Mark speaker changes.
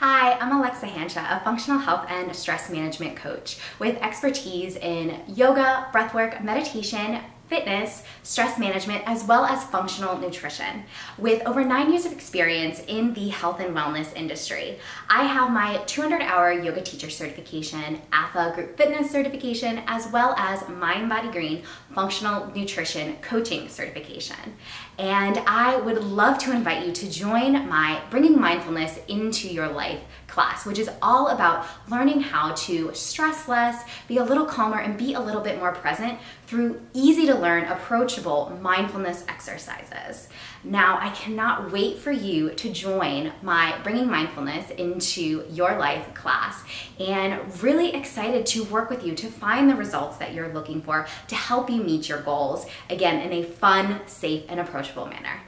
Speaker 1: Hi, I'm Alexa Hanshaw, a functional health and stress management coach with expertise in yoga, breathwork, meditation, fitness, stress management, as well as functional nutrition. With over nine years of experience in the health and wellness industry, I have my 200 hour yoga teacher certification, AFA group fitness certification, as well as Mind Body Green functional nutrition coaching certification. And I would love to invite you to join my Bringing Mindfulness into Your Life class, which is all about learning how to stress less, be a little calmer, and be a little bit more present through easy to learn, approachable mindfulness exercises. Now, I cannot wait for you to join my Bringing Mindfulness into Your Life class and really excited to work with you to find the results that you're looking for to help you meet your goals, again, in a fun, safe, and approachable manner.